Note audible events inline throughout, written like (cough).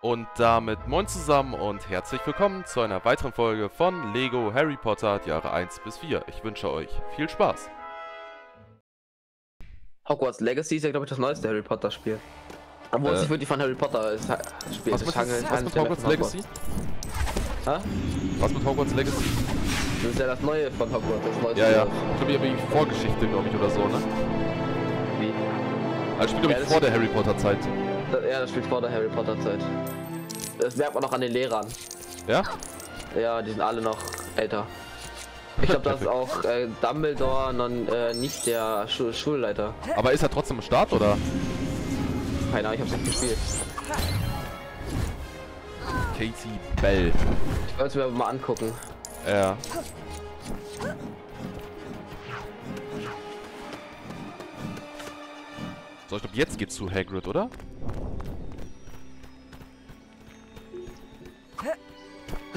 Und damit moin zusammen und herzlich willkommen zu einer weiteren Folge von Lego Harry Potter die Jahre 1 bis 4. Ich wünsche euch viel Spaß. Hogwarts Legacy ist ja, glaube ich, das neueste Harry Potter Spiel. Obwohl es Äh. nicht wirklich von Harry Potter ist, Spiel Was ist. mit, handelt- was mit Hogwarts Legacy? Hä? Was mit Hogwarts Legacy? Das ist ja das neue von Hogwarts, das neueste. Ja, ja. Ich glaube, irgendwie Vorgeschichte, glaube ich, oder so, ne? Wie? Also spielt, glaube Ja, ich, vor der Harry Potter Zeit. Das, ja, das spielt vor der Harry Potter Zeit. Das merkt man auch an den Lehrern. Ja? Ja, die sind alle noch älter. Ich glaube, das ist auch äh, Dumbledore noch äh, nicht der Schu Schulleiter. Aber ist er trotzdem am Start, oder? Keine Ahnung, ich hab's nicht gespielt. Casey Bell. Ich wollte es mir aber mal angucken. Ja. So, ich glaube, jetzt geht's zu Hagrid, oder?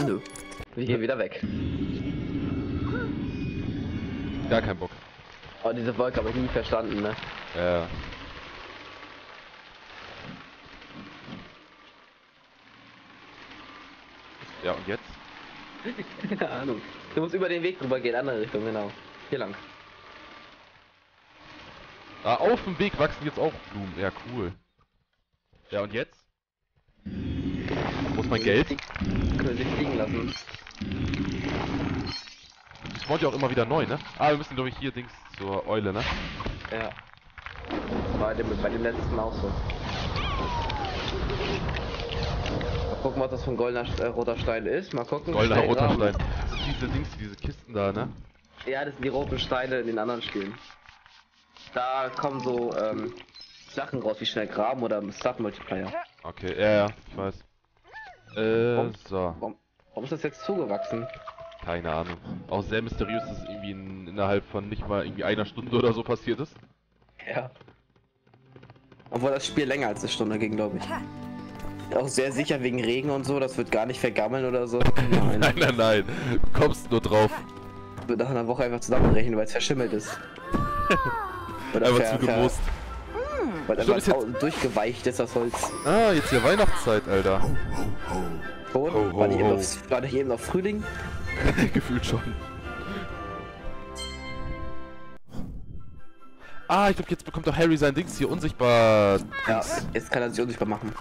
Nö. Wir gehen wieder weg. Gar kein Bock. Oh, diese Wolke habe ich nie verstanden, ne? Ja. Ja, und jetzt? (laughs) Keine Ahnung. Du musst über den Weg drüber gehen, andere Richtung, genau. Hier lang. Ah, auf dem Weg wachsen jetzt auch Blumen. Ja, cool. Ja, und jetzt? Wo ist mein Geld? Können wir fliegen lassen. Die spawnt ja auch immer wieder neu, ne? Ah, wir müssen, glaube ich, hier Dings zur Eule, ne? Ja. Bei dem, bei dem letzten auch so. Mal gucken, was das für ein goldener äh, roter Stein ist. Mal gucken. Goldener roter. Stein. Das sind diese Dings, diese Kisten da, ne? Ja, das sind die roten Steine in den anderen Spielen. Da kommen so ähm, Sachen raus, wie schnell graben oder Start Multiplier. Okay, ja, ja, ich weiß. Äh, Warum? so. Warum, warum ist das jetzt zugewachsen? Keine Ahnung. Auch sehr mysteriös, dass es irgendwie in, innerhalb von nicht mal irgendwie einer Stunde oder so passiert ist. Ja. Obwohl das Spiel länger als eine Stunde ging, glaube ich. Auch sehr sicher wegen Regen und so, das wird gar nicht vergammeln oder so. (laughs) Nein. Nein, nein, nein. Du kommst nur drauf. wird nach einer Woche einfach zusammenbrechen, weil es verschimmelt ist. (laughs) Oder Einfach zugemost. Weil einfach ist jetzt- durchgeweicht ist das Holz. Ah, jetzt hier Weihnachtszeit, Alter. Tot? Ho, ho, war, nicht eben ho. noch, war nicht eben noch Frühling? (laughs) Gefühlt schon. Ah, ich glaube, jetzt bekommt doch Harry sein Dings hier unsichtbar. Ja, jetzt kann er sich unsichtbar machen.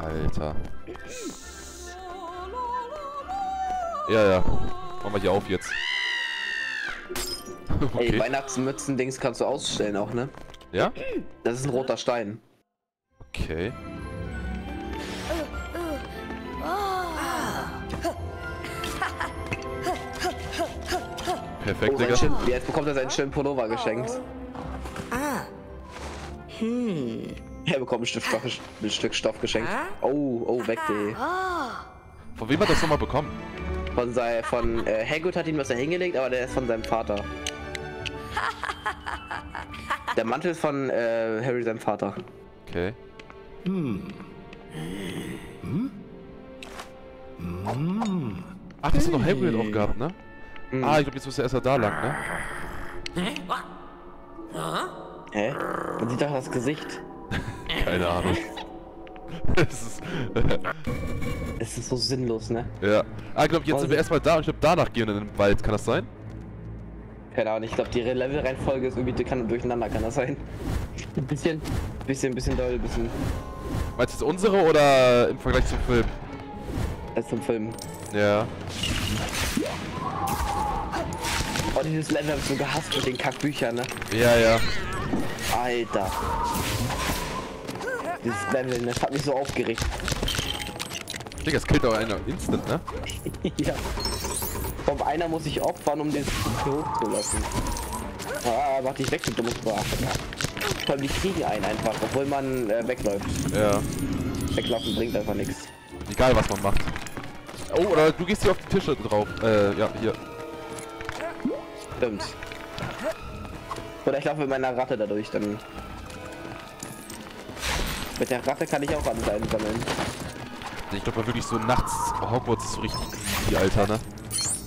Alter. Ja, ja. Machen wir hier auf jetzt. (laughs) Ey, okay. Weihnachtsmützen-Dings kannst du ausstellen auch, ne? Ja? Das ist ein roter Stein. Okay. Perfekt, Oh, Digga. schön, jetzt bekommt er seinen schönen Pullover geschenkt. Er bekommt ein Stück Stoff, ein Stück Stoff geschenkt. Oh, oh, weg, die. Von wem hat das nochmal bekommen? Von, sei, von äh, Hagrid hat ihm was da hingelegt, aber der ist von seinem Vater. Der Mantel ist von äh, Harry, seinem Vater. Okay. Ach, das hat doch Hagrid auch gehabt, ne? Hm. Ah, ich glaube, jetzt müsste er erst da lang, ne? Hä? Man sieht doch das Gesicht. (laughs) Keine Ahnung. (laughs) das ist. Es ist so sinnlos, ne? ja. Ah, ich glaube, jetzt sind wir erstmal da und ich glaube, danach gehen wir in den Wald. Kann das sein? Keine Ahnung, ich glaube, die Levelreihenfolge ist irgendwie kann, durcheinander, kann das sein? Ein bisschen, bisschen, bisschen doll, bisschen Meinst du jetzt unsere oder im Vergleich zum Film? als zum Film. Ja. Oh, dieses Level habe ich so gehasst mit den Kackbüchern, ne? Ja, ja. Alter. Dieses Level, das hat mich so aufgeregt. Digga, es killt doch einer instant, ne? (laughs) ja. Vom einer muss ich opfern, um den hochzulassen. Ah, mach dich weg, du dummes. Vor allem die kriegen einen einfach, obwohl man äh, wegläuft. Ja. Weglaufen bringt einfach nichts. Egal, was man macht. Oh, oder du gehst hier auf die Tische drauf. Äh, ja, hier. Stimmt. Oder ich laufe mit meiner Ratte dadurch, dann. Mit der Ratte kann ich auch alles einsammeln. Ich glaube wirklich so nachts Hogwarts ist so richtig creepy, Alter, ne?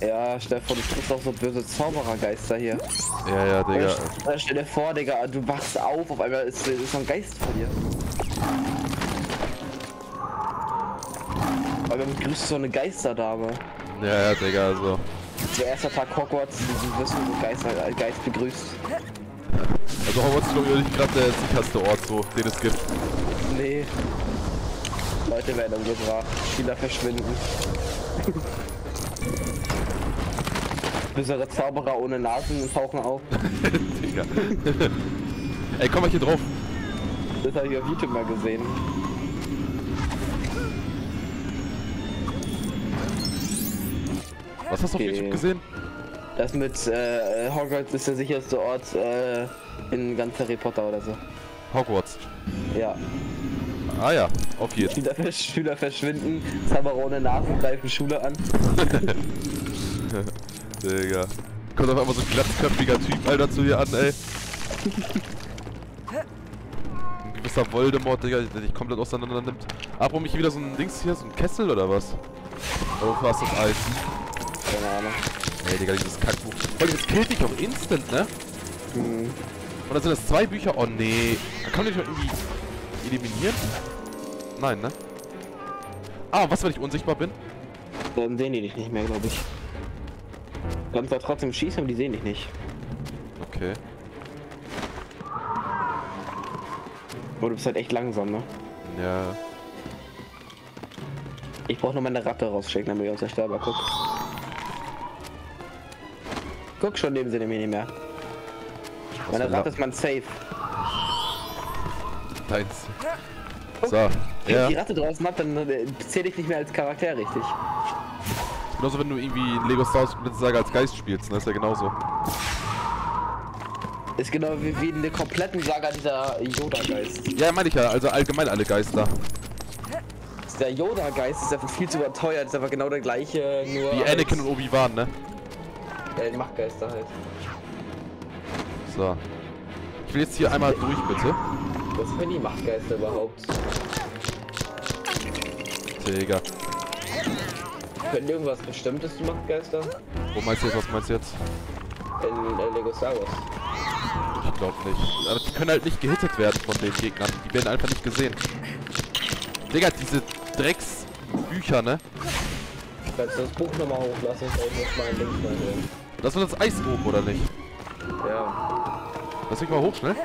Ja, stell dir vor, du triffst auch so böse Zauberergeister hier. Ja, ja, Digga. Stell- Stell dir vor, Digga, du wachst auf, auf einmal ist, ist so ein Geist vor dir. Aber wir begrüßen so eine Geisterdame. Ja, ja, Digga, also. Der erste Tag Hogwarts, du wirst mit Geister, äh, Geist begrüßt. Also Hogwarts ist glaube ich nicht gerade der sicherste Ort, so, den es gibt. Nee. Leute werden umgebracht, Spieler verschwinden. (laughs) Bösere Zauberer ohne Nasen tauchen auf. (laughs) Digga. Ey, komm mal hier drauf. Das habe ich auf YouTube mal gesehen. Was hast du Okay. auf YouTube gesehen? Das mit äh, Hogwarts ist der sicherste Ort äh, in ganz Harry Potter oder so. Hogwarts. Ja. Ah ja, auf jeden. Schüler, versch Schüler verschwinden, Zauberer ohne Nasen greifen Schule an. (laughs) Digga. Kommt auf einmal so ein glatzköpfiger Typ, Alter, zu dir an, ey. Ein gewisser Voldemort, Digga, der dich komplett auseinander nimmt. Abo mich hier wieder so ein Dings hier, so ein Kessel oder was? Oder war es das Eis? Keine Ahnung. Ey, Digga, dieses Kackbuch. Vor allem, das killt dich auch instant, ne? Hm. Und dann sind das zwei Bücher. Oh nee. Kann man die doch irgendwie eliminieren? Nein, ne? Ah, und was, wenn ich unsichtbar bin? Dann sehen die dich nicht mehr, glaube ich. Kannst da trotzdem schießen, aber die sehen dich nicht. Okay. Aber du bist halt echt langsam, ne? Ja. Ich brauche nur meine Ratte rausschicken, damit ihr uns zerstörbar guckt. Guck schon, neben sie nämlich nicht mehr. Meine Ratte ist mein Safe. Deins. So. Wenn ich Ja. die Ratte draußen hab, dann äh, zähle ich nicht mehr als Charakter richtig. Genauso, wenn du irgendwie Lego Star Wars Saga als Geist spielst, ne? Ist ja genauso. Ist genau wie, wie in der kompletten Saga dieser Yoda-Geist. Ja, meine ich ja. Also allgemein alle Geister. Der Yoda-Geist ist einfach viel zu überteuert, ist einfach genau der gleiche, nur. Wie Anakin und Obi-Wan, ne? Ja, die Machtgeister halt. So. Ich will jetzt hier einmal durch, bitte. Was sind die Machtgeister überhaupt? Digga. Können irgendwas Bestimmtes, die Machtgeister? Wo meinst du jetzt? Was meinst du jetzt? In äh, Lego Star Wars. Ich glaube nicht. Aber die können halt nicht gehittet werden von den Gegnern. Die werden einfach nicht gesehen. Digga, diese Drecksbücher, ne? Kannst du das Buch nochmal hochlassen? Ich muss mal ein Link mal sehen. Das das Eis oben, oder nicht? Ja. Lass mich mal hoch, schnell.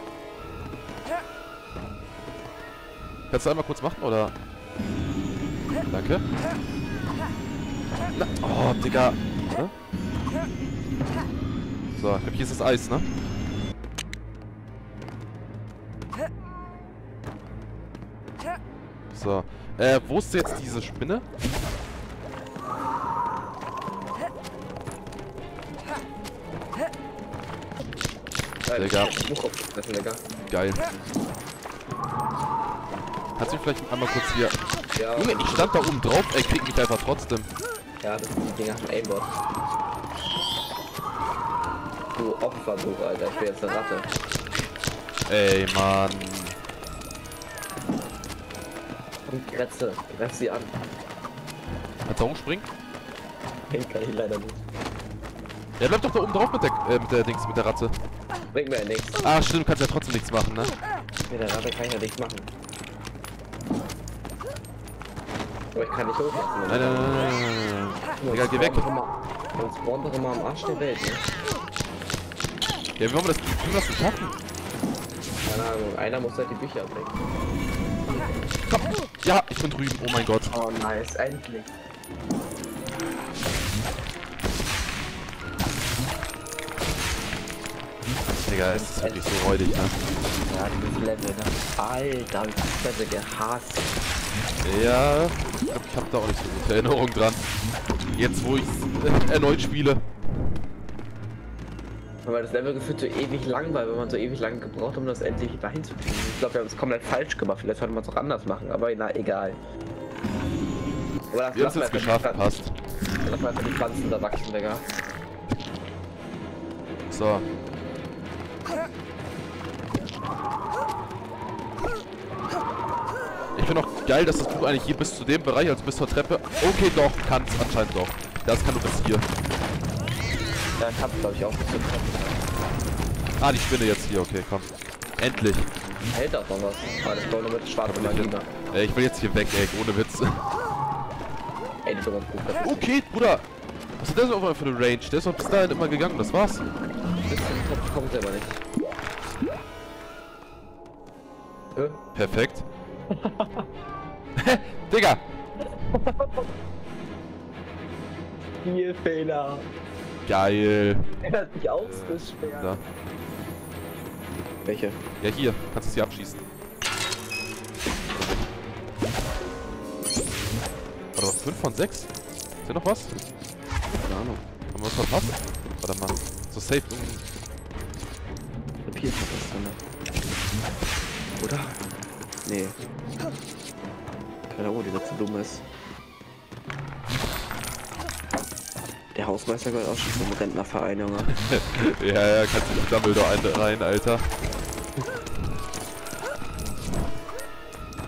Kannst du einmal kurz machen, oder? Danke. Na, oh, Digga. Ne? So, ich glaub, hier ist das Eis, ne? So. Äh, wo ist jetzt diese Spinne? Digga. Digga. Geil. Kannst du mich vielleicht einmal kurz hier... Ja, Junge, ich stand da oben drauf, er kriegt mich einfach trotzdem. Ja, das sind die Dinger von Aimbot. Du Opferbuch, Alter. Ich bin jetzt eine Ratte. Ey, Mann. Und Grätze. Grätze sie an. Kannst du hochspringen? Den kann ich leider nicht. Ja, bleib doch da oben drauf mit der, äh, mit der Dings, mit der Ratte. Bringt mir ja nichts. Ah, stimmt, kannst ja trotzdem nichts machen, ne? Mit der Ratte kann ich ja nichts machen. Aber ich kann nicht hochlassen. Nein, nein, nein, nein. Digga, geh weg. Man spawnt doch immer am Arsch der Welt, ne? Ja, wie wollen wir das, wie das schaffen? Keine Ahnung, einer muss halt die Bücher bringen. Komm. Ja, ich bin drüben, oh mein Gott. Oh nice, endlich. Digga, es ist wirklich so räudig, ne? Ja, dieses Level, ne? Alter, hab ich das Level gehasst. Ja, ich glaub, ich hab da auch nicht so gute Erinnerungen dran. Jetzt, wo ich erneut spiele. Weil das Level gefühlt so ewig lang war, wenn man so ewig lang gebraucht, um das endlich dahin zu kriegen. Ich glaube, wir haben es komplett falsch gemacht. Vielleicht sollte man es auch anders machen, aber na egal. Aber das Wir haben es jetzt geschafft, Pflanzen- passt. Lass mal einfach die Pflanzen da wachsen, Digga. So. Finde auch geil, dass das Buch eigentlich hier bis zu dem Bereich, also bis zur Treppe. Okay, doch, kann es anscheinend doch. Das kann nur bis hier. Ja, hab glaube ich auch nicht so Ah, die Spinne jetzt hier, okay, komm. Endlich. Hält das noch was? Ah, das nur mit schwarzem Magina. Ey, ich will jetzt hier weg, ey, ohne Witz. (laughs) Ey, Okay, Bruder. Was ist das denn auf einmal für eine Range? Der ist doch bis dahin immer gegangen, das war's. Das kommt selber nicht. Perfekt. (laughs) Digga! Spielfehler. Geil. Er hat mich ausgesperrt. Da. Welche? Ja, hier. Kannst du sie abschießen. Warte mal, 5 von 6? Ist hier noch was? Keine Ahnung. Haben wir was verpasst? Warte mal. So safe. Papier ist was drin. Oder? Nee. Keine Ahnung, wo die letzte Blume ist. Der Hausmeister gehört auch schon zum Rentnerverein, Junge. (laughs) ja, ja, kannst du Dumbledore ein rein, Alter.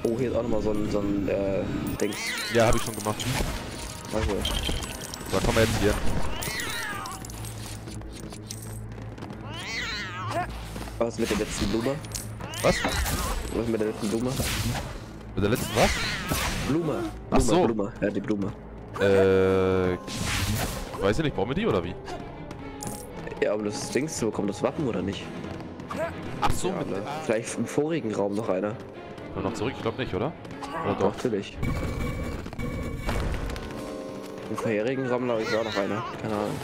Oh, hier ist auch nochmal so ein, so ein, äh, Dings. Ja, habe ich schon gemacht. Also, So, kommen wir jetzt hier. was mit der letzten Blume? Was? Was mit der letzten Blume? Mit der letzten was? Blume. Ach Blume, so. Blume. Ja, die Blume. Äh. Weiß ich nicht, brauchen wir die oder wie? Ja, um das Dings zu bekommen, das Wappen oder nicht? Ach so, Ja, mit ne? Vielleicht im vorigen Raum noch einer. Nur noch zurück? Ich glaube nicht, oder? Oder Doch, natürlich. Im vorherigen Raum glaube ich auch noch einer. Keine Ahnung.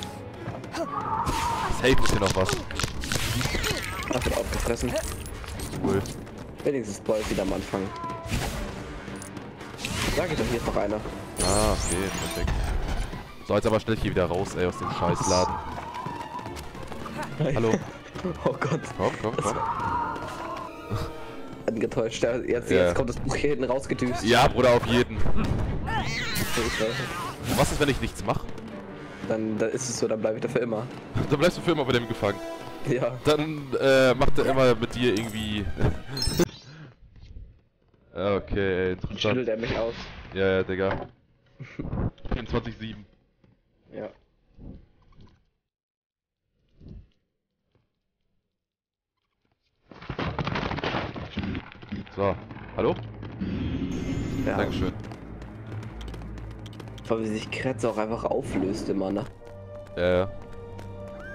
Safe ist hier noch was. Ach, wird aufgefressen. Cool. Wenigstens Boys wieder am Anfang. Sag ich doch, hier ist noch einer. Ah, okay, perfekt. So, jetzt aber schnell hier wieder raus, ey, aus dem Scheißladen. Hallo. (laughs) Oh Gott, Komm, komm, komm. (laughs) angetäuscht. Jetzt, Ja. jetzt kommt das Buch hier hinten rausgedüst. Ja, Bruder, auf jeden. (laughs) Was ist, wenn ich nichts mache? Dann, dann ist es so, dann bleibe ich dafür immer. Dann bleibst du für immer bei dem gefangen. (laughs) Ja. Dann äh, macht er immer mit dir irgendwie. (laughs) okay, ey, Schüttelt interessant. er mich aus. Ja, ja, Digga. 24-7. Ja. So, hallo? ja. Dankeschön. Vor wie sich Kretz auch einfach auflöst immer, ne? Äh.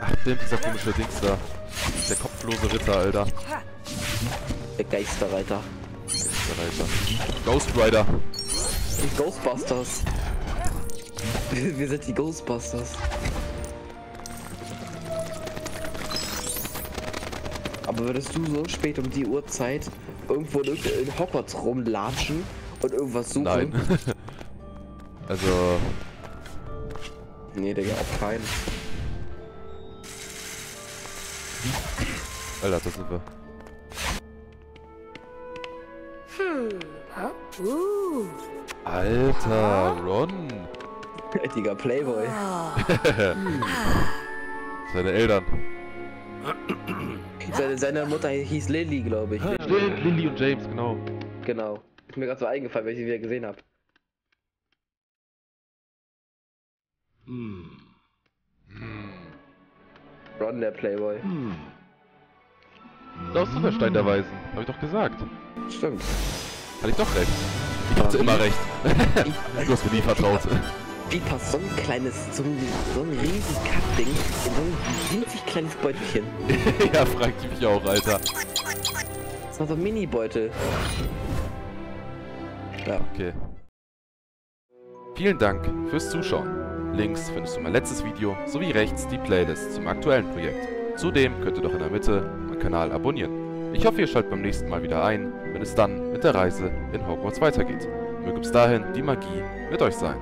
Ach, stimmt, dieser komische Dings da. Der kopflose Ritter, Alter. Der Geisterreiter. Der Reiter. Ghost Rider. Die Ghostbusters. (laughs) Wir sind die Ghostbusters. Aber würdest du so spät um die Uhrzeit irgendwo in, in Hogwarts rumlatschen und irgendwas suchen? Nein. (laughs) also, Nee, Digga, auf keinen. Alter, da sind wir. Alter, Ron. Digga, Playboy. (laughs) Seine Eltern. Seine, seine Mutter hieß Lily, glaube ich. Stimmt, Lily und James, genau. Genau. Ist mir gerade so eingefallen, weil ich sie wieder gesehen habe. Ron, der Playboy. Das ist der Stein der Weisen. Hab ich doch gesagt. Stimmt. Hatte ich doch recht. Ich hatte immer recht. (laughs) du hast mir nie vertraut. Wie passt so ein kleines, so ein, so ein riesen Kackding in so ein winzig kleines Beutelchen? (laughs) ja, frag ich mich auch, Alter. Das war so ein Mini-Beutel. Ja. Okay. Vielen Dank fürs Zuschauen. Links findest du mein letztes Video sowie rechts die Playlist zum aktuellen Projekt. Zudem könnt ihr doch in der Mitte Kanal abonnieren. Ich hoffe, ihr schaltet beim nächsten Mal wieder ein, wenn es dann mit der Reise in Hogwarts weitergeht. Möge bis dahin die Magie mit euch sein.